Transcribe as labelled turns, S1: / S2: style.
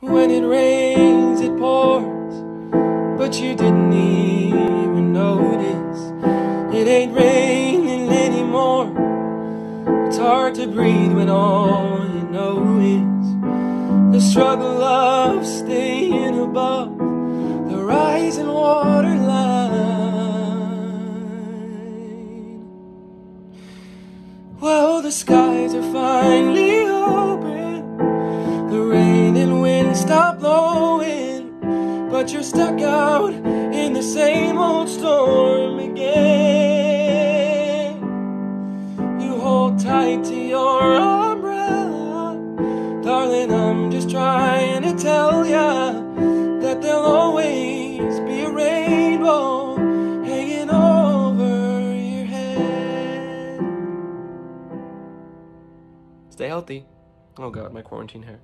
S1: When it rains, it pours, but you didn't even notice. It ain't raining anymore. It's hard to breathe when all you know is the struggle of staying above the rising water line. Well, the skies are finally stop blowing, but you're stuck out in the same old storm again. You hold tight to your umbrella, darling. I'm just trying to tell ya that there'll always be a rainbow hanging over your head. Stay healthy. Oh god, my quarantine hair.